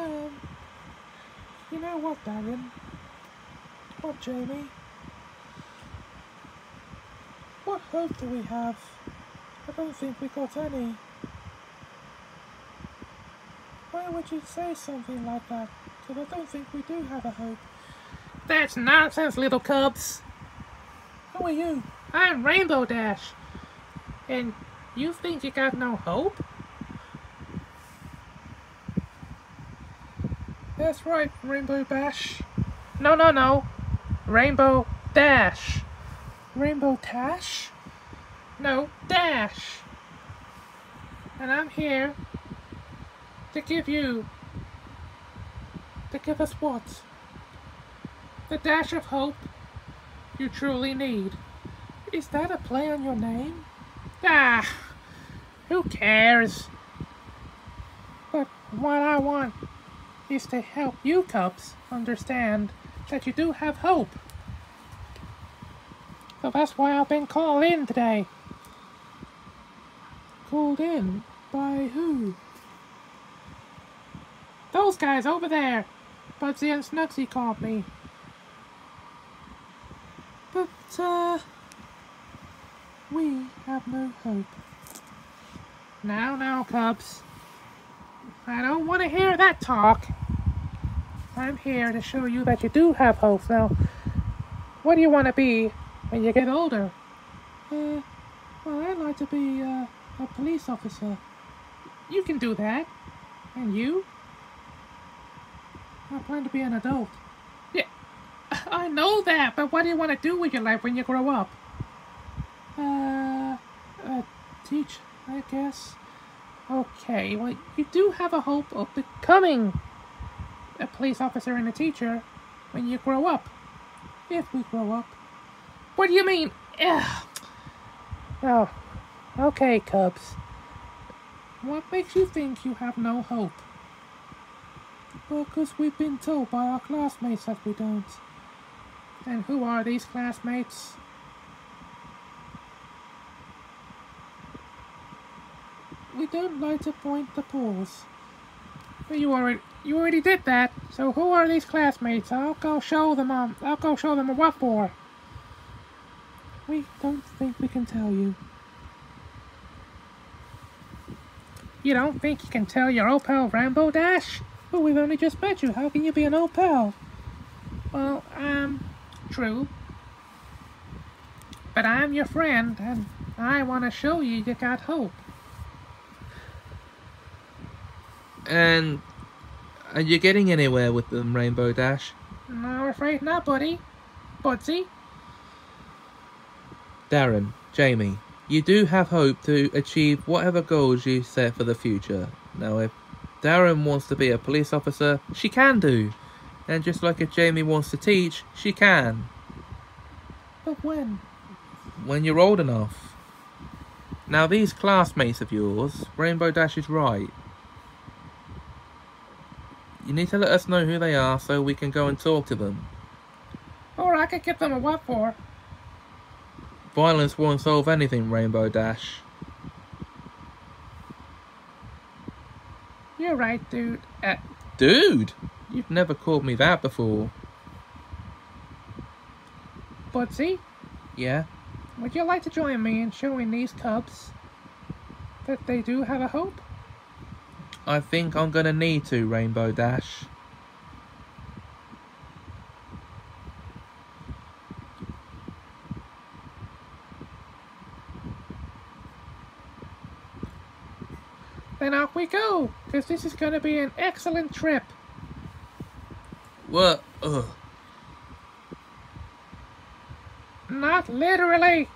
Um, you know what, Daryn? What, Jamie? What hope do we have? I don't think we got any. Why would you say something like that? Because I don't think we do have a hope. That's nonsense, little cubs. Who are you? I'm Rainbow Dash. And you think you got no hope? That's right, Rainbow Bash. No, no, no. Rainbow Dash. Rainbow Tash? No, Dash. And I'm here to give you, To give us what? the dash of hope you truly need. Is that a play on your name? Ah, who cares? But what I want is to help you cubs understand that you do have hope. So that's why I've been called in today. Called in? By who? Those guys over there. Budsie and Snugsy called me. But, uh... We have no hope. Now, now, cubs. I don't want to hear that talk. I'm here to show you that you do have hope. Now, what do you want to be when you get older? Uh, well, I'd like to be, uh, a police officer. You can do that. And you? I plan to be an adult. Yeah, I know that, but what do you want to do with your life when you grow up? Uh, uh, teach, I guess. Okay, well, you do have a hope of becoming a police officer and a teacher when you grow up. If we grow up. What do you mean? Ugh. Oh, okay, Cubs. What makes you think you have no hope? Well, 'cause we've been told by our classmates that we don't. And who are these classmates? Don't like to point the paws. But you already you already did that. So who are these classmates? I'll go show them. Um, I'll go show them what for. We don't think we can tell you. You don't think you can tell your old pal Rambo Dash? But we've only just met you. How can you be an old pal? Well, um, true. But I'm your friend, and I want to show you you got hope. And are you getting anywhere with them, Rainbow Dash? No, I'm afraid not, buddy. Budsie? Daryn, Jamie, you do have hope to achieve whatever goals you set for the future. Now, if Daryn wants to be a police officer, she can do. And just like if Jamie wants to teach, she can. But when? When you're old enough. Now, these classmates of yours, Rainbow Dash is right. You need to let us know who they are so we can go and talk to them. Or I could give them a what for. Violence won't solve anything, Rainbow Dash. You're right, dude. Uh, Dude, you've never called me that before. Budsie, Yeah? would you like to join me in showing these cubs that they do have a hope? I think I'm gonna need to, Rainbow Dash. Then off we go, because this is going to be an excellent trip. What? Ugh. Not literally.